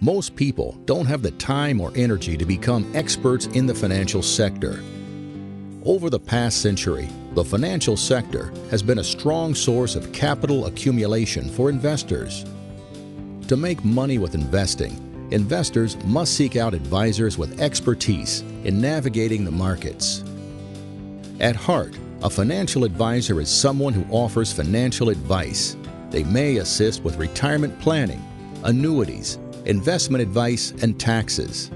Most people don't have the time or energy to become experts in the financial sector. Over the past century, the financial sector has been a strong source of capital accumulation for investors. To make money with investing, investors must seek out advisors with expertise in navigating the markets. At heart, a financial advisor is someone who offers financial advice. They may assist with retirement planning, annuities, investment advice, and taxes.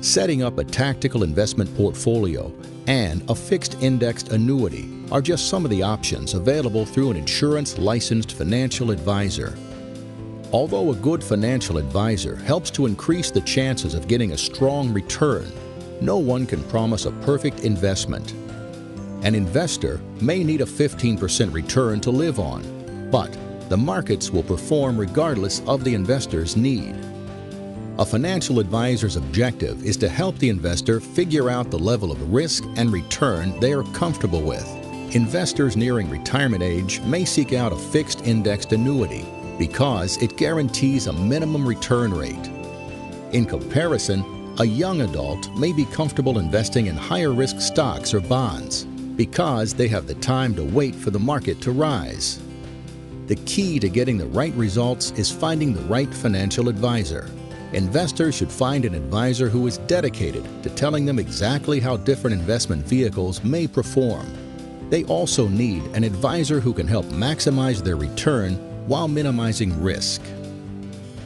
Setting up a tactical investment portfolio and a fixed indexed annuity are just some of the options available through an insurance licensed financial advisor. Although a good financial advisor helps to increase the chances of getting a strong return, no one can promise a perfect investment. An investor may need a 15% return to live on, but the markets will perform regardless of the investor's need. A financial advisor's objective is to help the investor figure out the level of risk and return they are comfortable with. Investors nearing retirement age may seek out a fixed indexed annuity because it guarantees a minimum return rate. In comparison, a young adult may be comfortable investing in higher risk stocks or bonds because they have the time to wait for the market to rise. The key to getting the right results is finding the right financial advisor. Investors should find an advisor who is dedicated to telling them exactly how different investment vehicles may perform. They also need an advisor who can help maximize their return while minimizing risk.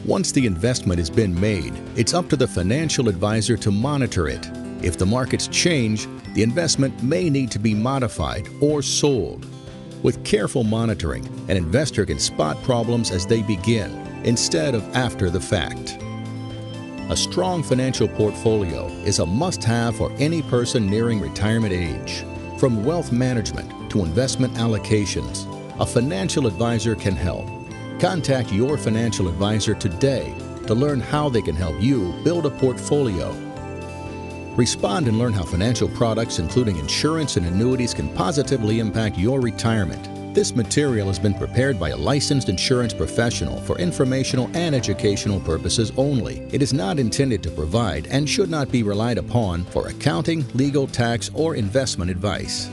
Once the investment has been made, it's up to the financial advisor to monitor it. If the markets change, the investment may need to be modified or sold. With careful monitoring, an investor can spot problems as they begin instead of after the fact. A strong financial portfolio is a must have for any person nearing retirement age. From wealth management to investment allocations, a financial advisor can help. Contact your financial advisor today to learn how they can help you build a portfolio Respond and learn how financial products, including insurance and annuities, can positively impact your retirement. This material has been prepared by a licensed insurance professional for informational and educational purposes only. It is not intended to provide and should not be relied upon for accounting, legal, tax, or investment advice.